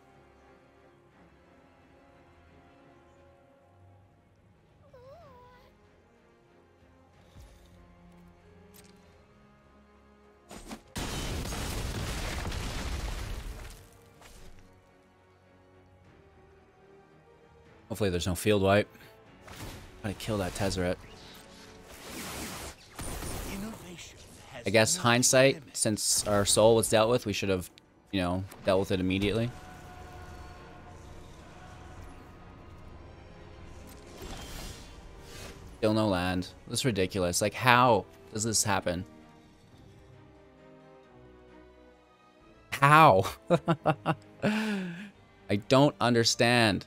Hopefully there's no field wipe. Gotta kill that Tezzeret. I guess hindsight, since our soul was dealt with, we should have, you know, dealt with it immediately. Still no land. This is ridiculous. Like, how does this happen? How? (laughs) I don't understand.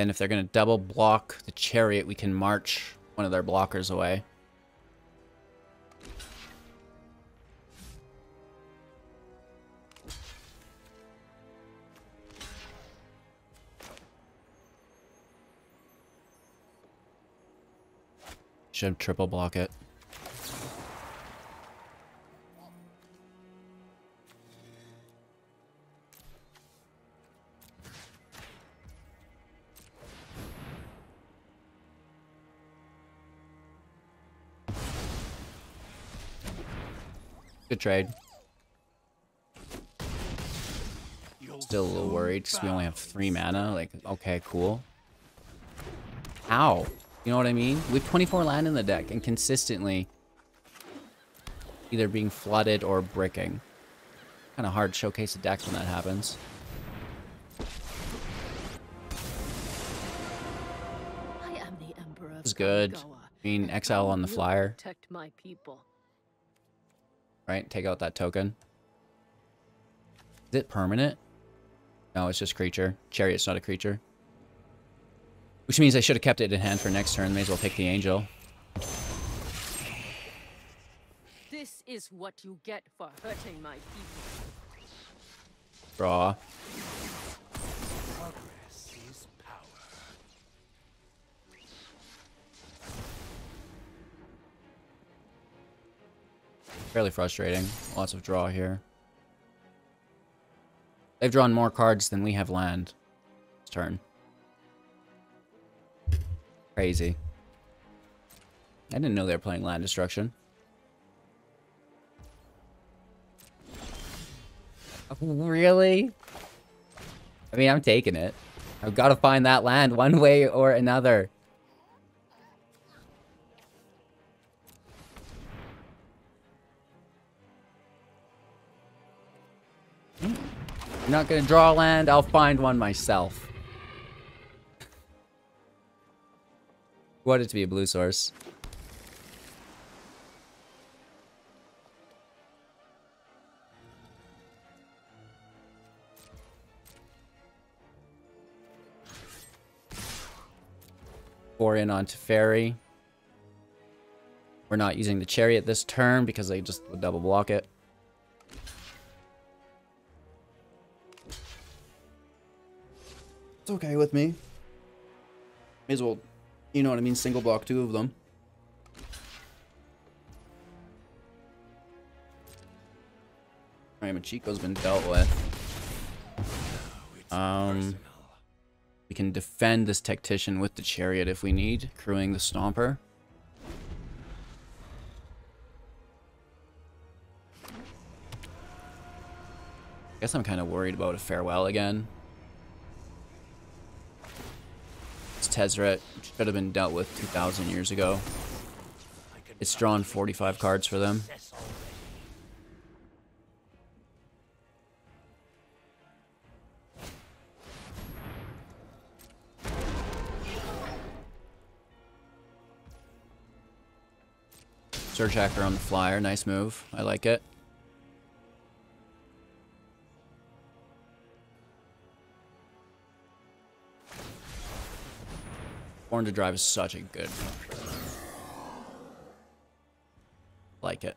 Then if they're going to double block the chariot, we can march one of their blockers away. Should triple block it. Trade. Still a little worried because we only have three mana. Like, okay, cool. How? You know what I mean? We have 24 land in the deck and consistently either being flooded or bricking. Kind of hard to showcase a deck when that happens. I am the Emperor of This is good. I mean, exile on the flyer, Protect my people. Right? Take out that token. Is it permanent? No, it's just creature. Chariot's not a creature. Which means I should have kept it in hand for next turn. May as well pick the angel. This is what you get for hurting my people. Draw. Fairly frustrating. Lots of draw here. They've drawn more cards than we have land. This turn. Crazy. I didn't know they were playing land destruction. (laughs) Really? I mean, I'm taking it. I've got to find that land one way or another. Not gonna draw land, I'll find one myself. Want it to be a blue source. Four in onto Fairy. We're not using the Chariot this turn because they just double block it. Okay with me. May as well, you know what I mean, single block two of them. Alright, Machiko's been dealt with. Um, we can defend this Tactician with the Chariot if we need, crewing the Stomper. I guess I'm kind of worried about a Farewell again. It's Tezzeret, should have been dealt with 2,000 years ago. It's drawn 45 cards for them. Surgehacker on the flyer, nice move. I like it. Born to Drive is such a good Like it.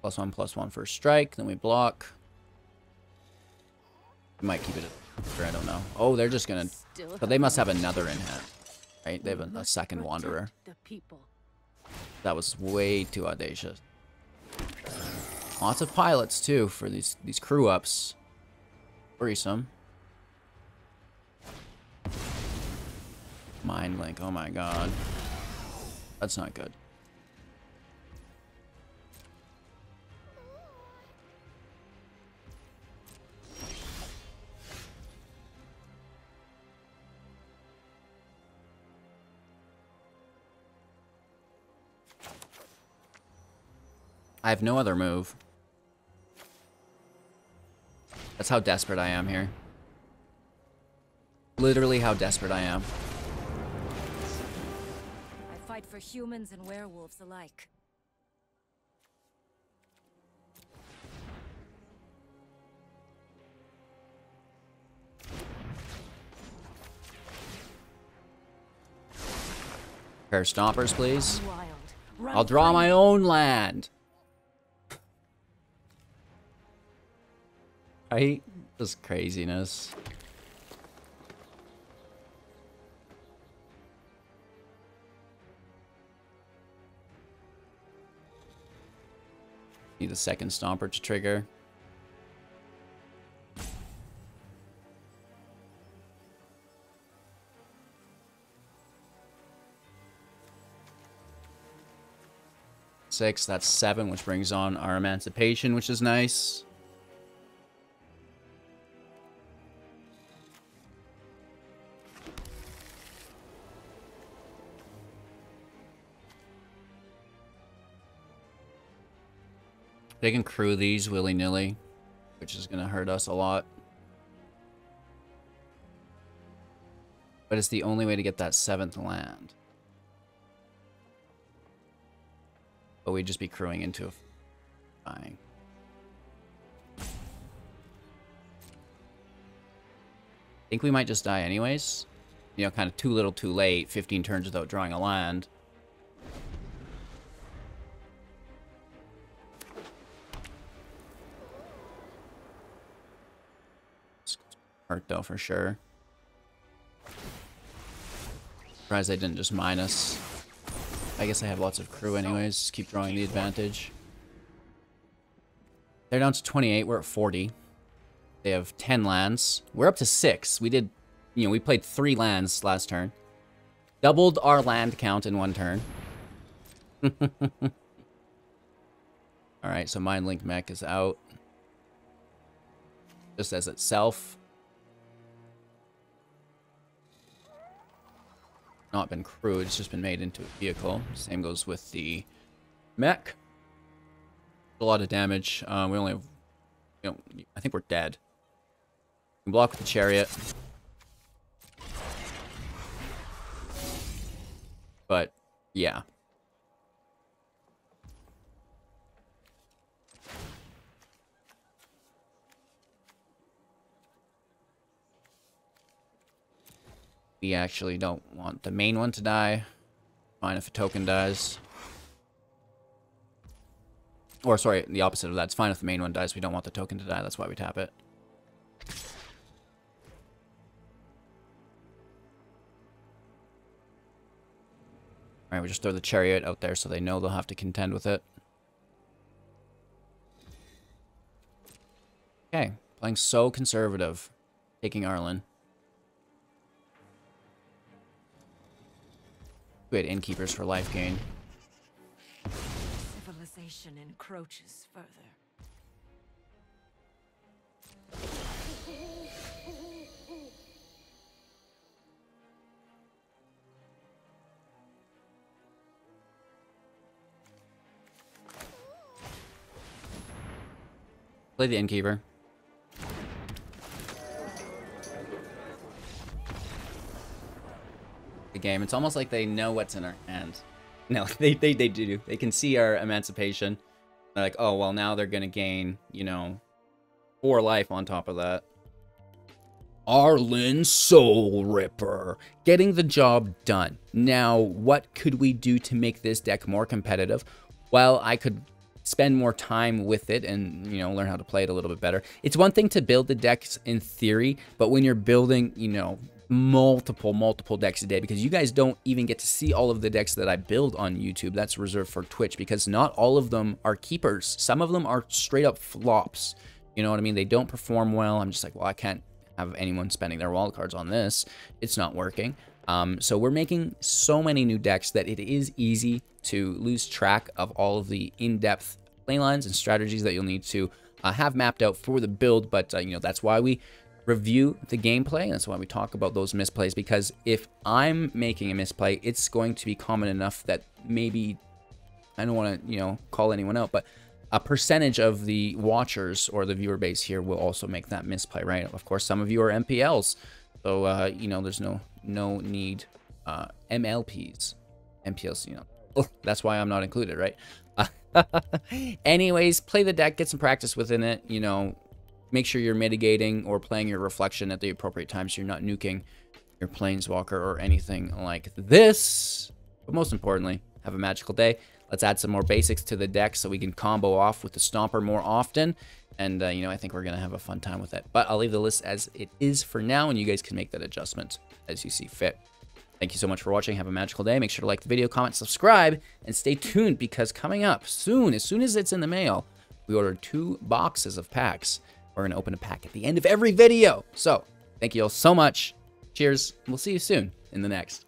Plus one, plus one for strike. Then we block. We might keep it I don't know. Oh, they're just gonna... But they must have another in hand. Right? They have a, a second Wanderer. That was way too audacious. Lots of pilots, too, for these, these crew ups. Worrisome. Mind Link, oh my god. That's not good. I have no other move. That's how desperate I am here. Literally how desperate I am. For humans and werewolves alike. Pair of stompers, please. I'll draw my own land. Right? Just craziness. A second stomper to trigger. Six, that's seven, which brings on our emancipation, which is nice. They can crew these willy-nilly, which is going to hurt us a lot. But it's the only way to get that seventh land. But we'd just be crewing into a dying. I think we might just die anyways. You know, kind of too little too late, 15 turns without drawing a land. Hurt though, for sure. Surprised they didn't just minus. I guess I have lots of crew anyways. Just keep drawing the advantage. They're down to 28. We're at 40. They have 10 lands. We're up to 6. We did, you know, we played 3 lands last turn. Doubled our land count in one turn. (laughs) Alright, so Mind Link Mech is out. Just as itself. Not been crewed, it's just been made into a vehicle. Same goes with the mech. A lot of damage. Uh, we only have, you know, I think we're dead. We can block with the chariot. But, yeah. We actually don't want the main one to die. Fine if a token dies. Or, sorry, the opposite of that. It's fine if the main one dies. We don't want the token to die. That's why we tap it. Alright, we just throw the chariot out there so they know they'll have to contend with it. Okay, playing so conservative. Taking Arlinn. Had innkeepers for life gain. Civilization encroaches further. Play the innkeeper. Game. It's almost like they know what's in our hand. No, (laughs) they, they, they do. They can see our emancipation. They're like, oh, well, now they're going to gain, you know, four life on top of that. Arlinn Soul Ripper. Getting the job done. Now, what could we do to make this deck more competitive? Well, I could spend more time with it and, you know, learn how to play it a little bit better. It's one thing to build the decks in theory, but when you're building, you know, multiple, multiple decks a day because you guys don't even get to see all of the decks that I build on YouTube. That's reserved for Twitch because not all of them are keepers. Some of them are straight up flops. You know what I mean? They don't perform well. I'm just like, well, I can't have anyone spending their wallet cards on this. It's not working. Um, so we're making so many new decks that it is easy to lose track of all of the in-depth playlines and strategies that you'll need to uh, have mapped out for the build. But, uh, you know, that's why we review the gameplay. That's why we talk about those misplays because if I'm making a misplay, it's going to be common enough that maybe I don't want to, you know, call anyone out, but a percentage of the watchers or the viewer base here will also make that misplay, right? Of course, some of you are MPLs, so uh, you know there's no no need uh, MLPs, MPLs, you know. That's why I'm not included, right? (laughs) Anyways, play the deck, get some practice within it. You know, make sure you're mitigating or playing your reflection at the appropriate time so you're not nuking your planeswalker or anything like this. But most importantly, have a magical day. Let's add some more basics to the deck so we can combo off with the Stomper more often. And, uh, you know, I think we're going to have a fun time with it. But I'll leave the list as it is for now, and you guys can make that adjustment as you see fit. Thank you so much for watching. Have a magical day. Make sure to like the video, comment, subscribe, and stay tuned because coming up soon, as soon as it's in the mail, we ordered two boxes of packs. We're going to open a pack at the end of every video. So, thank you all so much. Cheers. We'll see you soon in the next.